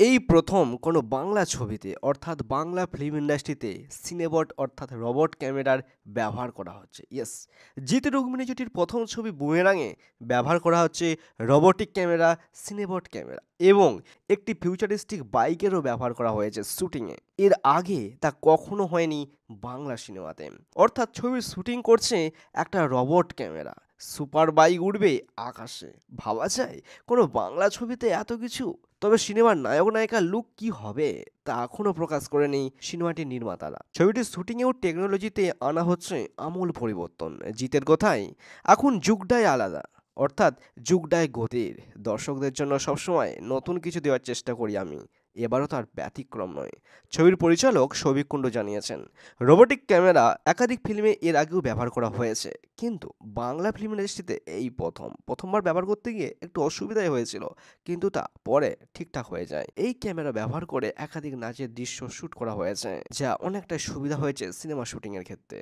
এই প্রথম কোনো বাংলা ছবিতে, অর্থাৎ বাংলা ফিল্ম ইন্ডাস্ট্রিতে সিনেবট অর্থাৎ রবট ক্যামেরার ব্যবহার করা হচ্ছে। ইয়েস জিৎ রুক্মিণী জুটির প্রথম ছবি বুমেরাঙে ব্যবহার করা হচ্ছে রবোটিক ক্যামেরা সিনেবট ক্যামেরা এবং একটি ফিউচারিস্টিক বাইকেরও ব্যবহার করা হয়েছে শুটিংয়ে এর আগে তা কখনো হয়নি বাংলা সিনেমাতে অর্থাৎ ছবির শুটিং করছে একটা রবট ক্যামেরা সুপার বাইক উঠবে আকাশে। ভাবা যায়, কোনো বাংলা ছবিতে এত কিছু তবে সিনেমার নায়ক নায়িকার লুক কি হবে তা এখনও প্রকাশ করেনি সিনেমাটির নির্মাতারা। ছবিটির শুটিংয়েও টেকনোলজিতে আনা হচ্ছে আমূল পরিবর্তন। জিতের কথায় এখন যুগটাই আলাদা। অর্থাৎ যুগটাই গতির। দর্শকদের জন্য সবসময় নতুন কিছু দেওয়ার চেষ্টা করি আমি। এবারও তার ব্যতিক্রম নয়। ছবির পরিচালক সৌভিক কুণ্ড জানিয়েছেন, রোবোটিক ক্যামেরা একাধিক ফিল্মে এর আগেও ব্যবহার করা হয়েছে, কিন্তু বাংলা ফিল্ম ইন্ডাস্ট্রিতে এই প্রথম। প্রথমবার ব্যবহার করতে গিয়ে একটু অসুবিধাই হয়েছিল, কিন্তু তা পরে ঠিকঠাক হয়ে যায়। এই ক্যামেরা ব্যবহার করে একাধিক নাচের দৃশ্য শ্যুট করা হয়েছে, যা অনেকটা সুবিধা হয়েছে সিনেমা শুটিংয়ের ক্ষেত্রে।